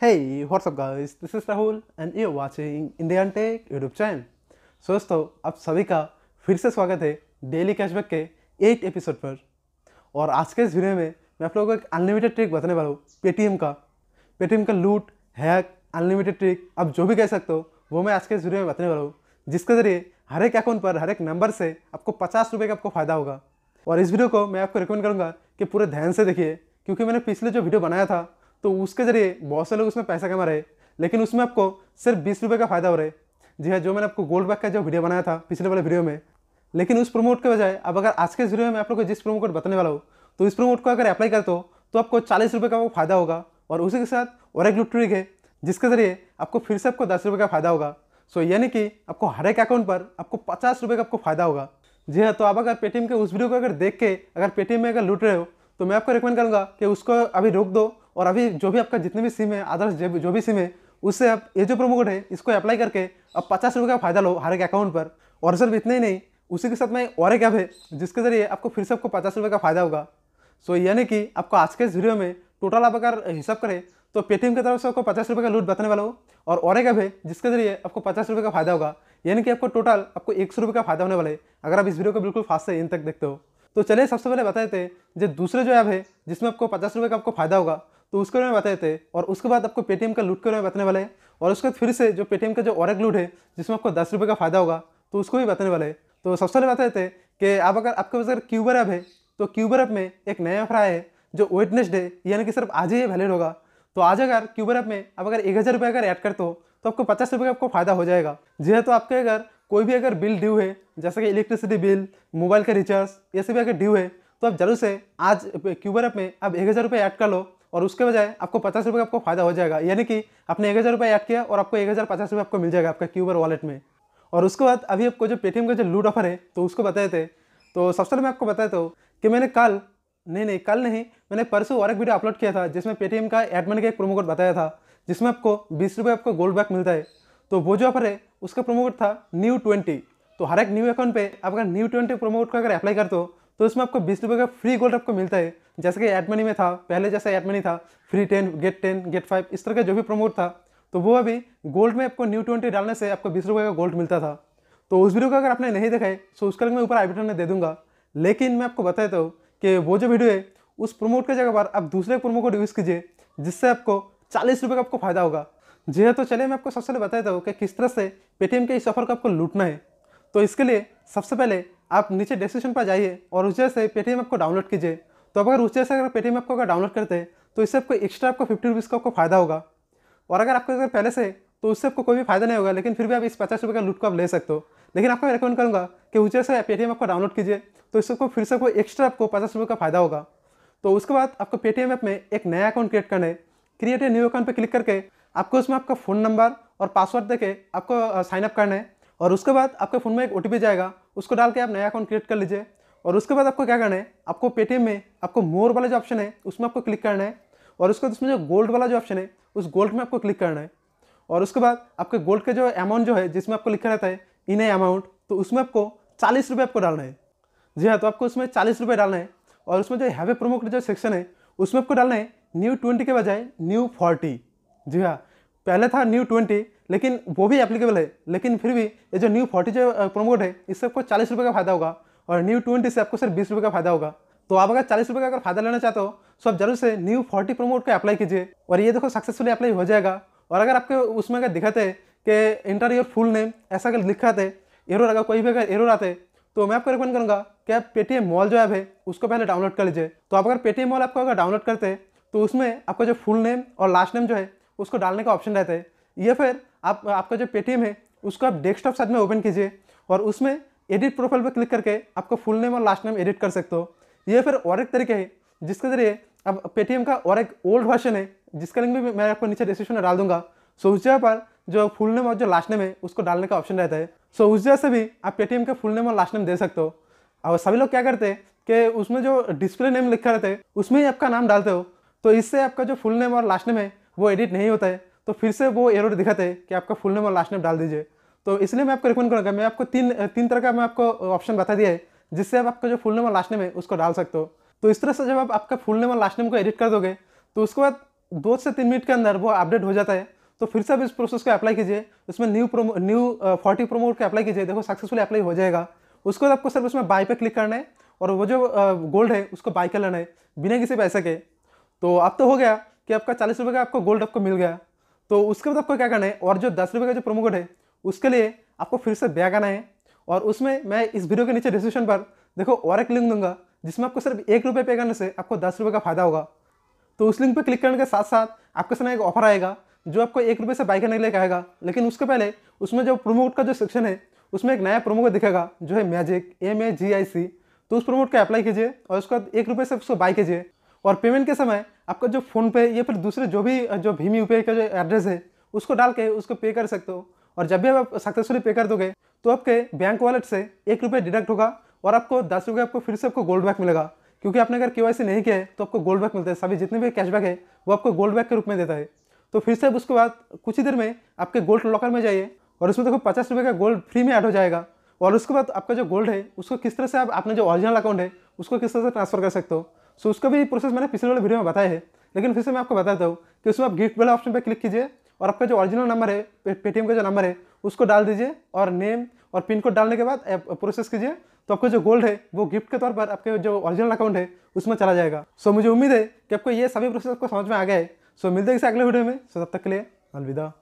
Hey, what's up guys? This is Rahul and you're watching Indian Tech YouTube channel. So दोस्तों आप सभी का फिर से स्वागत है डेली कैशबैक के एट एपिसोड पर और आज के इस वीडियो में मैं आप लोगों को एक अनलिमिटेड ट्रिक बताने वाला हूँ पेटीएम का पेटीएम का लूट हैक अनलिमिटेड ट्रिक आप जो भी कह सकते हो वो मैं आज के इस वीडियो में बताने वाला हूँ जिसके ज़रिए हर एक अकाउंट पर हर एक नंबर से आपको पचास रुपये का आपको फ़ायदा होगा और इस वीडियो को मैं आपको रिकमेंड करूँगा कि पूरे ध्यान से देखिए क्योंकि मैंने पिछले जो वीडियो बनाया था तो उसके ज़रिए बहुत से लोग उसमें पैसा कमा रहे, लेकिन उसमें आपको सिर्फ़ बीस रुपये का फ़ायदा हो रहा है। जी हाँ जो मैंने आपको गोल्ड बैक का जो वीडियो बनाया था पिछले वाले वीडियो में। लेकिन उस प्रमोट के बजाय, अब अगर आज के वीडियो में आप लोग को जिस प्रोमो कोड बताने वाला हूँ तो इस प्रोमोट को अगर अप्लाई करते हो तो आपको चालीस रुपये का फ़ायदा होगा। और उसी के साथ और एक लूट ट्रिक है, जिसके ज़रिए आपको फिर से आपको दस रुपये का फ़ायदा होगा। सो यानी कि आपको हर एक अकाउंट पर आपको पचास रुपये का आपको फ़ायदा होगा। जी हाँ तो आप अगर पेटीएम के उस वीडियो को अगर देख के, अगर पेटीएम में अगर लूट रहे हो तो मैं आपको रिकमेंड करूँगा कि उसको अभी रोक दो और अभी जो भी आपका जितने भी सिम है अदर्स जो भी सिम है, उससे आप ये जो प्रोमो कोड है, इसको अप्लाई करके अब पचास रुपये का फ़ायदा लो हर एक अकाउंट पर। और सिर्फ़ इतना ही नहीं, उसी के साथ में और एक ऐप है, जिसके ज़रिए आपको फिर से आपको पचास रुपये का फ़ायदा होगा। सो यानी कि आपको आज के इस वीडियो में टोटल आप अगर हिसाब करें तो पेटीएम की तरफ़ से आपको पचास रुपये का लूट बताने वाला हो। और और एक ऐप है, जिसके ज़रिए आपको पचास रुपये का फ़ायदा होगा। यानी कि आपको टोटल आपको एक सौ रुपये का फ़ायदा होने वाला है, अगर आप इस वीडियो को बिल्कुल फास्ट से इन तक देखते हो। तो चलिए, सबसे पहले बताए थे जो दूसरे जो ऐप है, जिसमें आपको पचास रुपये का आपको फ़ायदा होगा तो उसके बारे में बताए थे और उसके बाद आपको पेटीएम का लूट के बारे में बताने वाला है। और उसके बाद फिर से जो पेटीएम का जो और लूट है, जिसमें आपको दस रुपये का फ़ायदा होगा तो उसको भी बताने वाला है। तो सबसे पहले बताए थे कि आप अगर आपके पास अगर क्यूबर ऐप है तो क्यूबर ऐप में एक नया ऑफ़र आया है, जो वेटनेसडे यानी कि सिर्फ़ आज ही वैलिड होगा। तो आज अगर क्यूबर ऐप में आप अगर एक हज़ार रुपये अगर ऐड करते हो तो आपको पचास रुपये का आपको फ़ायदा हो जाएगा। जी हाँ तो आपके अगर कोई भी अगर बिल ड्यू है, जैसे कि इलेक्ट्रिसिटी बिल मोबाइल का रिचार्ज ये सभी अगर ड्यू है तो आप ज़रूर से आज क्यूबर ऐप में आप एक हज़ार रुपये ऐड कर लो। और उसके बजाय आपको पचास रुपये आपको फ़ायदा हो जाएगा। यानी कि आपने एक हज़ार रुपये ऐड किया और आपको एक हज़ार पचास रुपये आपको मिल जाएगा आपका क्यूबर वॉलेट में। और उसके बाद अभी आपको जो पेटीएम का जो लूट ऑफ़र है तो उसको बताए थे। तो सबसे पहले मैं आपको बताया था कि मैंने कल, नहीं नहीं, कल नहीं, मैंने परसों और एक वीडियो अपलोड किया था, जिसमें पेटीएम का एडमन का एक प्रोमो कोड बताया था, जिसमें आपको बीस रुपये आपको गोल्ड बैक मिलता है। तो वो जो ऑफ़र है, उसका प्रोमो कोड था न्यू ट्वेंटी तो हर एक न्यू अकाउंट पे अगर न्यू ट्वेंटी प्रोमो कोड का अगर अप्लाई करते हो तो उसमें आपको बीस रुपये का फ्री गोल्ड आपको मिलता है। जैसे कि एड मनी में था, पहले जैसा एड मनी था free ten get ten get five इस तरह का जो भी प्रोमोट था तो वो अभी गोल्ड में आपको न्यू ट्वेंटी डालने से आपको बीस रुपये का गोल्ड मिलता था। तो उस वीडियो का अगर आपने नहीं देखा है तो उसका लिंक मैं ऊपर आई बटन में दे दूँगा। लेकिन मैं आपको बताता हूँ कि वो जो वीडियो है, उस प्रोमोट की जगह पर आप दूसरे प्रोमो कोड यूज़ कीजिए, जिससे आपको चालीस रुपये का आपको फ़ायदा होगा। जी हाँ तो चलिए मैं आपको सबसे पहले बताता हूँ कि किस तरह से पेटीएम के इस ऑफ़र को आपको लूटना है। तो इसके लिए सबसे पहले आप नीचे डिस्क्रिप्शन पर जाइए और उस जगह से पेटीएम ऐप को डाउनलोड कीजिए। तो अगर उस जगह से अगर पेटीएम ऐप को अगर डाउनलोड करते हैं तो इससे आपको एक्स्ट्रा आपको फिफ्टी रुपीज़ का आपको फ़ायदा होगा। और अगर आपको अगर पहले से तो उससे आपको कोई भी फ़ायदा नहीं होगा, लेकिन फिर भी आप इस पचास रुपये का लूट को आप ले सकते हो। लेकिन आपको मैं रिकमेंड करूँगा कि उस जगह से पेटीएम आपको डाउनलोड कीजिए तो इससे आपको फिर से आपको एक्स्ट्रा आपको पचास रुपये का फ़ायदा होगा। तो उसके बाद आपको पेटीएम ऐप में एक नया अकाउंट क्रिएट करना है। क्रिएट न्यू अकाउंट पर क्लिक करके आपको उसमें आपका फ़ोन नंबर और पासवर्ड देके आपको साइन अप करना है। और उसके बाद आपके फ़ोन में एक ओटीपी जाएगा। उसको डाल के आप नया अकाउंट क्रिएट कर लीजिए। और उसके बाद आपको क्या करना है? आपको पेटीएम में आपको मोर वाला जो ऑप्शन है, उसमें आपको क्लिक करना है। और उसके बाद उसमें जो गोल्ड वाला जो ऑप्शन है, उस गोल्ड में आपको क्लिक करना है। और उसके बाद आपके गोल्ड का जो अमाउंट जो है, जिसमें आपको लिखा रहता है इन अमाउंट तो उसमें आपको चालीस रुपये आपको डालना है। जी हाँ तो आपको उसमें चालीस रुपये डालना है। और उसमें जो हैवे प्रोमो का जो सेक्शन है, उसमें आपको डालना है न्यू ट्वेंटी के बजाय न्यू फोर्टी जी हाँ पहले था न्यू ट्वेंटी लेकिन वो भी एप्लीकेबल है। लेकिन फिर भी ये जो न्यू फोर्टी जो प्रोमोट है, इससे आपको चालीस रुपये का फ़ायदा होगा और न्यू ट्वेंटी से आपको सिर्फ़ बीस रुपये का फ़ायदा होगा। तो आप अगर चालीस रुपये का अगर फ़ायदा लेना चाहते हो तो आप ज़रूर से न्यू फोर्टी प्रोमोट को अप्लाई कीजिए और ये देखो सक्सेसफुली अप्लाई हो जाएगा। और अगर आपके उसमें अगर दिखाते कि इंटर योर फुल नेम ऐसा अगर लिखा थे एरो अगर कोई भी अगर एरो आते तो मैं आपको रिकमेंड करूँगा कि आप पेटीएम मॉल जो ऐप है, उसको पहले डाउनलोड कर लीजिए। तो आप अगर पेटीएम मॉल आपको अगर डाउनलोड करते तो उसमें आपका जो फुल नेम और लास्ट नेम जो है, उसको डालने का ऑप्शन रहता है। या फिर आप, आपका जो पेटीएम है, उसको आप डेस्कटॉप साथ में ओपन कीजिए और उसमें एडिट प्रोफ़ाइल पर क्लिक करके आपको फुल नेम और लास्ट नेम एडिट कर सकते हो। ये फिर और एक तरीके है, जिसके ज़रिए अब पेटीएम का और एक ओल्ड वर्जन है, जिसका लिंक भी मैं आपको नीचे डिस्क्रिप्शन में डाल दूँगा। सो उस जगह पर जो फुल नेम और जो लास्ट नेम है, उसको डालने का ऑप्शन रहता है। सो उस जगह से भी आप पेटीएम का फुल नेम और लास्ट नेम दे सकते हो। और सभी लोग क्या करते हैं कि उसमें जो डिस्प्ले नेम लिखा रहता है, उसमें ही आपका नाम डालते हो। तो इससे आपका जो फुल नेम और लास्ट नेम है, वो एडिट नहीं होता है। तो फिर से वो एरर दिखाते हैं कि आपका फुल नेम और लास्ट नेम डाल दीजिए। तो इसलिए मैं आपको रिकमेंड करूँगा मैं आपको तीन तीन तरह का मैं आपको ऑप्शन बता दिया है, जिससे आप आपका जो फुल नेम और लास्ट नेम है, उसको डाल सकते हो। तो इस तरह से जब आप आपका फुल नेम और लास्ट नेम को एडिट कर दोगे तो उसके बाद दो से तीन मिनट के अंदर वो अपडेट हो जाता है। तो फिर से आप इस प्रोसेस को अप्लाई कीजिए, उसमें new promo new forty promo को अप्लाई कीजिए, देखो सक्सेसफुली अप्लाई हो जाएगा। उसके बाद आपको सिर्फ़ उसमें बाय पे क्लिक करना है, और वो जो गोल्ड है, उसको बाय कर लेना है, बिना किसी पैसे के। तो अब तो हो गया कि आपका चालीस रुपये का आपको गोल्ड आपको मिल गया। तो उसके बाद आपको क्या करना है? और जो दस रुपये का जो प्रोमो कोड है, उसके लिए आपको फिर से बैग आना है। और उसमें मैं इस वीडियो के नीचे डिस्क्रिप्शन पर देखो और एक लिंक दूँगा, जिसमें आपको सिर्फ़ एक रुपये पे करने से आपको दस रुपये का फ़ायदा होगा। तो उस लिंक पर क्लिक करने के साथ साथ आपके सामने एक ऑफ़र आएगा, जो आपको एक रुपये से बाई करने के लिए कहेगा। लेकिन उसके पहले उसमें जो प्रोमो कोड का जो सेक्शन है, उसमें एक नया प्रोमो कोड दिखेगा, जो है मैजिक एम ए जी आई सी तो उस प्रोमो कोड का अप्लाई कीजिए और उसके बाद एक रुपये से उसको बाई कीजिए। और पेमेंट के समय आपका जो फ़ोन पे या फिर दूसरे जो भी, जो भीम यू का जो एड्रेस है, उसको डाल के उसको पे कर सकते हो। और जब भी आप सक्सेसफुली पे कर दोगे तो आपके बैंक वॉलेट से एक रुपये डिडक्ट होगा और आपको दस रुपये आपको फिर से आपको गोल्ड बैक मिलेगा। क्योंकि आपने अगर के नहीं किया है तो आपको गोल्ड बैक मिलता है। सभी जितने भी कैशबैक है, वो आपको गोल्ड बैक के रूप में देता है। तो फिर से उसके बाद कुछ ही देर में आपके गोल्ड लॉकर में जाइए और उसमें देखो पचास रुपये का गोल्ड फ्री में ऐड हो जाएगा। और उसके बाद आपका जो गोल्ड है, उसको किस तरह से आप अपने जो ओरिजिनल अकाउंट है, उसको किस तरह से ट्रांसफ़र कर सकते हो। सो उसका भी प्रोसेस मैंने पिछले वाले वीडियो में बताया है। लेकिन फिर से मैं आपको बताता हूँ कि उसमें आप गिफ्ट वाला ऑप्शन पर क्लिक कीजिए और आपका जो ऑरिजिनल नंबर है पेटीएम का जो नंबर है, उसको डाल दीजिए और नेम और पिन कोड डालने के बाद प्रोसेस कीजिए। तो आपका जो गोल्ड है, वो गिफ्ट के तौर पर आपके जो ओरिजिनल अकाउंट है, उसमें चला जाएगा। सो मुझे उम्मीद है कि आपको ये सभी प्रोसेस आपको समझ में आ गया है। सो मिलते हैं इस अगले वीडियो में। सो तब तक के लिए अलविदा।